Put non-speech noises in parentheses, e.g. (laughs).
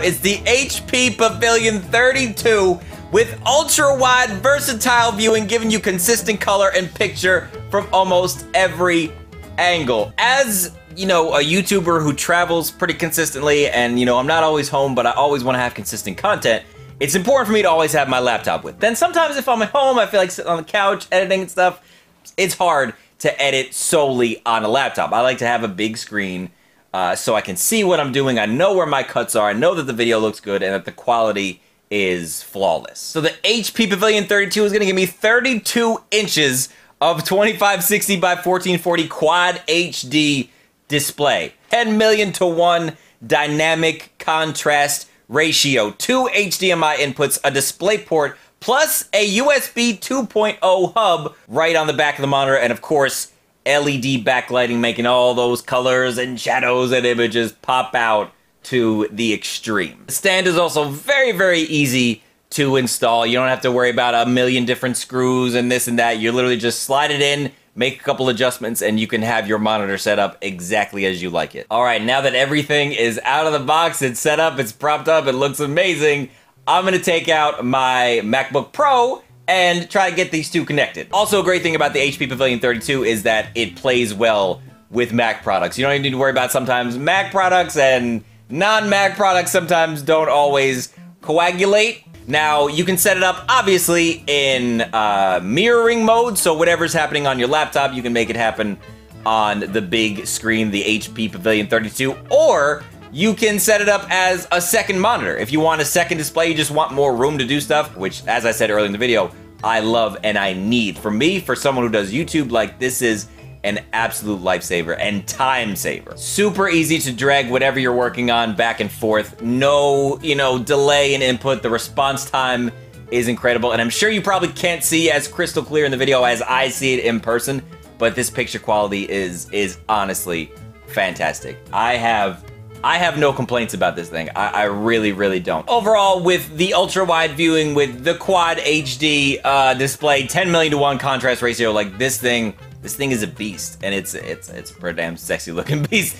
It's the HP Pavilion 32 with ultra wide versatile viewing giving you consistent color and picture from almost every angle. As you know, a YouTuber who travels pretty consistently and you know, I'm not always home, but I always want to have consistent content. It's important for me to always have my laptop with. Then sometimes if I'm at home, I feel like sitting on the couch editing and stuff, it's hard to edit solely on a laptop. I like to have a big screen uh, so I can see what I'm doing. I know where my cuts are. I know that the video looks good and that the quality is flawless. So the HP Pavilion 32 is going to give me 32 inches of 2560 by 1440 quad HD display. 10 million to 1 dynamic contrast ratio, two HDMI inputs, a display port, plus a USB 2.0 hub right on the back of the monitor, and of course, LED backlighting making all those colors and shadows and images pop out to the extreme. The stand is also very, very easy to install. You don't have to worry about a million different screws and this and that. You literally just slide it in, make a couple adjustments, and you can have your monitor set up exactly as you like it. All right, now that everything is out of the box, it's set up, it's propped up, it looks amazing, I'm gonna take out my MacBook Pro and try to get these two connected. Also, a great thing about the HP Pavilion 32 is that it plays well with Mac products. You don't even need to worry about sometimes Mac products and non-Mac products sometimes don't always coagulate. Now, you can set it up, obviously, in uh, mirroring mode, so whatever's happening on your laptop, you can make it happen on the big screen, the HP Pavilion 32, or you can set it up as a second monitor. If you want a second display, you just want more room to do stuff, which, as I said earlier in the video, I love and I need. For me, for someone who does YouTube, like this is an absolute lifesaver and time saver. Super easy to drag whatever you're working on back and forth. No, you know, delay in input. The response time is incredible. And I'm sure you probably can't see as crystal clear in the video as I see it in person, but this picture quality is is honestly fantastic. I have I have no complaints about this thing. I, I, really, really don't. Overall, with the ultra wide viewing, with the quad HD uh, display, 10 million to one contrast ratio, like this thing, this thing is a beast, and it's it's it's a pretty damn sexy looking (laughs) beast.